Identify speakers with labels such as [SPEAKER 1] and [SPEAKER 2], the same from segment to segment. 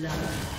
[SPEAKER 1] First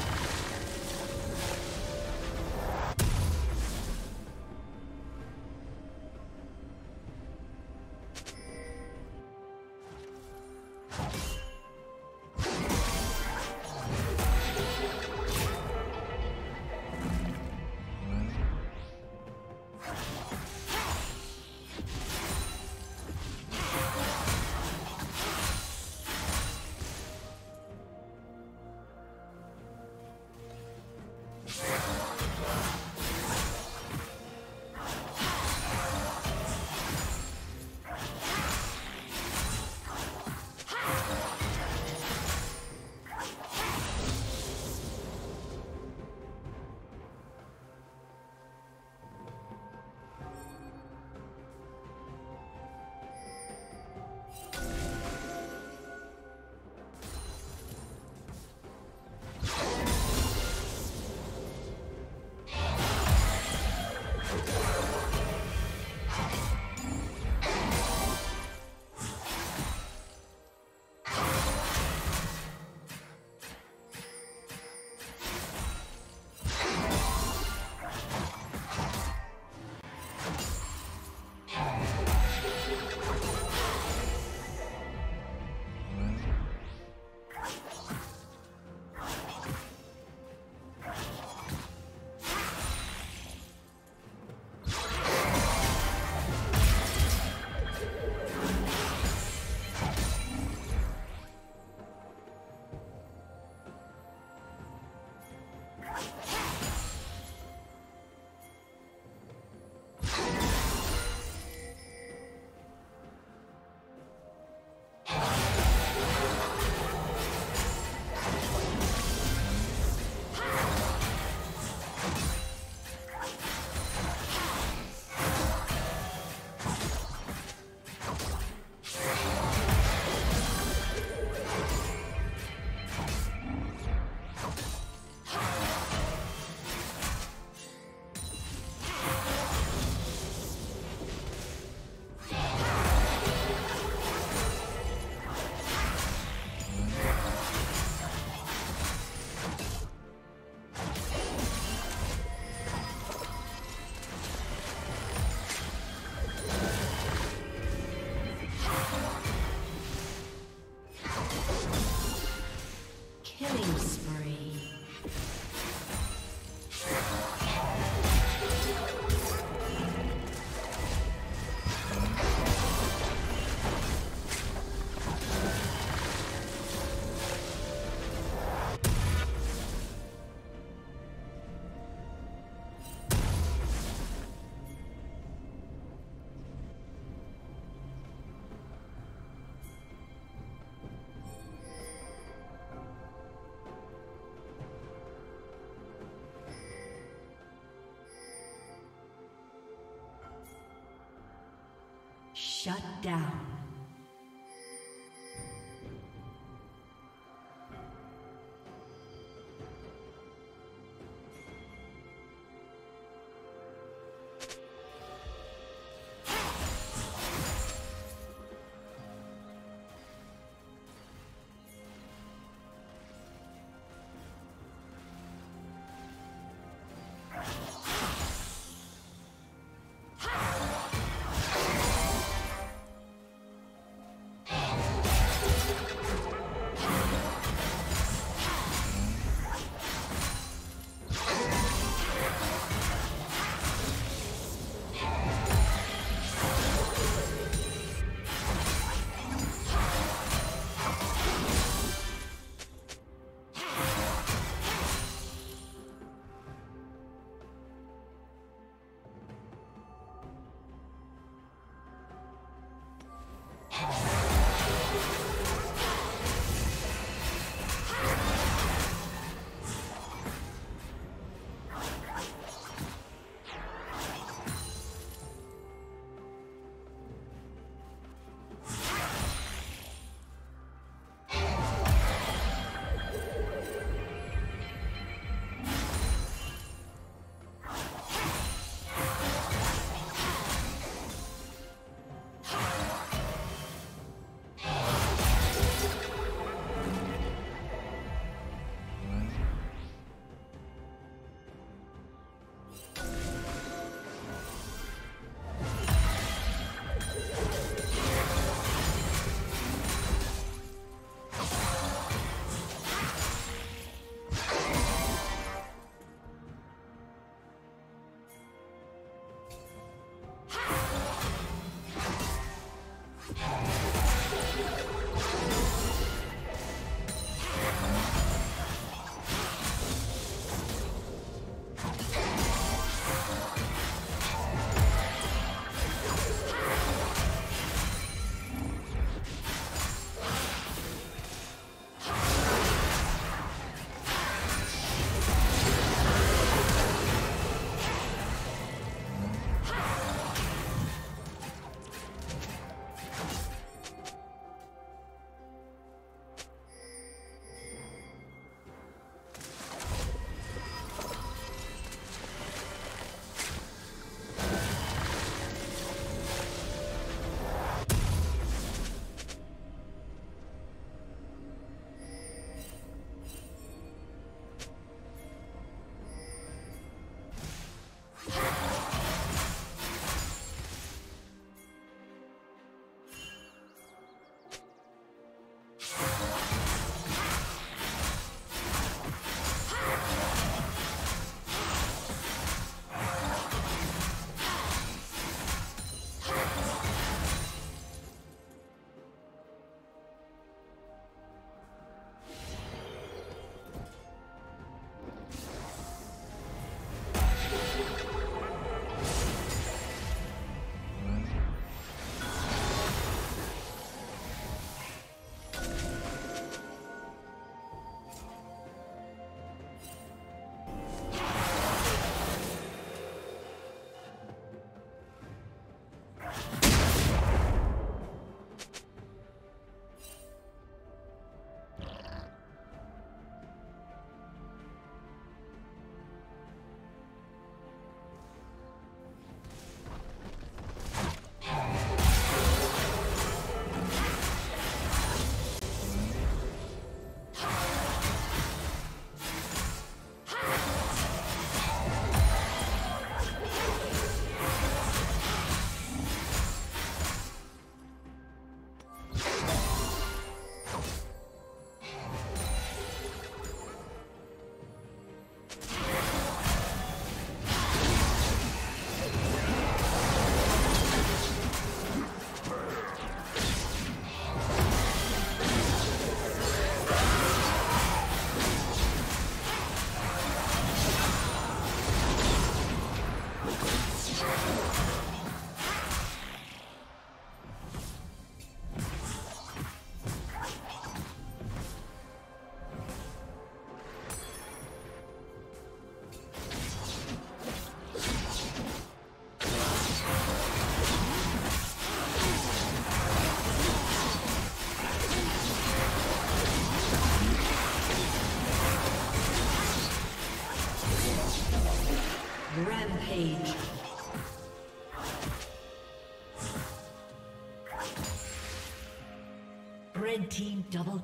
[SPEAKER 1] Shut down.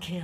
[SPEAKER 1] Kill.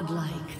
[SPEAKER 1] Godlike.